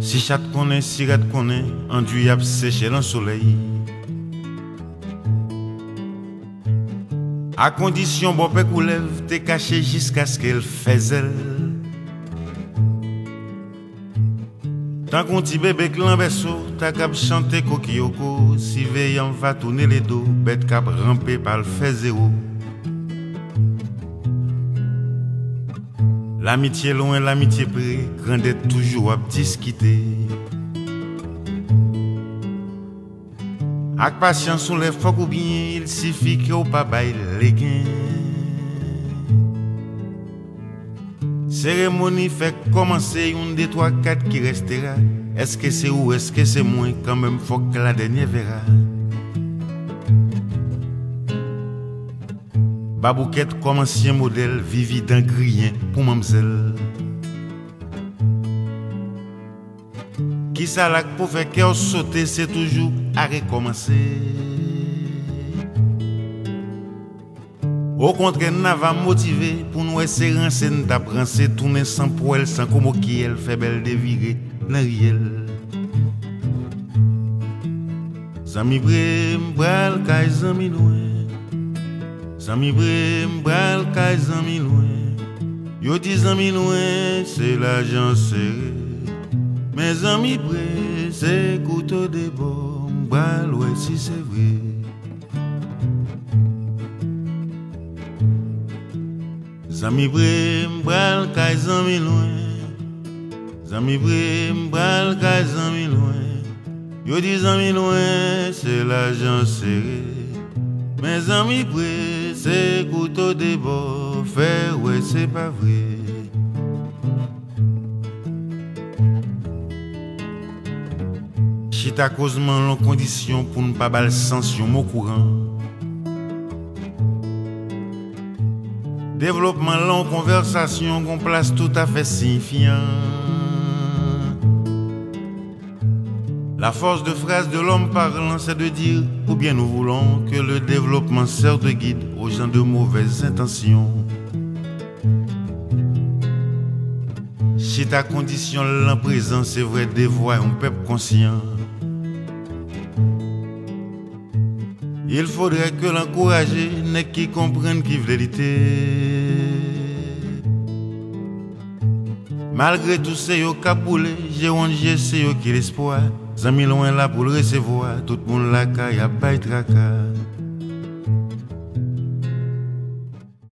Si chat connaît, sirat connaît, enduit à sécher dans le soleil. À condition, bon père lève, t'es caché jusqu'à ce qu'elle faisait. Tant qu'on petit bébé clan berceau, t'as qu'à chanter coquilloko, si veillant va tourner les dos, bête cap ramper par le L'amitié loin, l'amitié près, grandait toujours à discuter. Avec patience, sous les ou bien, il suffit que au papa les gains. Cérémonie fait commencer une des trois, quatre qui restera. Est-ce que c'est ou est-ce que c'est moins, quand même, faut que la dernière verra. Babouquette comme ancien modèle, vivi d'un grien pour mamselle. Qui ça pour faire cœur sauter, c'est toujours à recommencer. Au contraire, n'a va motiver pour nous essayer de nous tourner sans poêle, sans comme qui elle fait belle dévirer dans riel. Zami brem, bral, kay zami loin. Zami bre mbral kay zami loin Yo di zami loin c'est l'argent serré Mais zami bre c'est couteau de bon Mbral ouais si c'est vrai Zami bre mbral kay zami loin Zami bre mbral kay zami loin Yo di zami loin c'est l'argent serré mes amis près, c'est couteau de beau faire, ouais, c'est pas vrai. Chita causement l'en condition pour ne pas bal sanction au courant. Développement long conversation qu'on place tout à fait La force de phrase de l'homme parlant, c'est de dire, ou bien nous voulons que le développement sert de guide aux gens de mauvaises intentions. Si ta condition l'en présent, c'est vrai, dévoie un peuple conscient. Il faudrait que l'encourager n'est qui comprenne qui vérité. Malgré tout, c'est yo capoulé, j'ai rongé, c'est yo qui l'espoir. Zami loin là pour le recevoir, tout le monde là, y a pas de.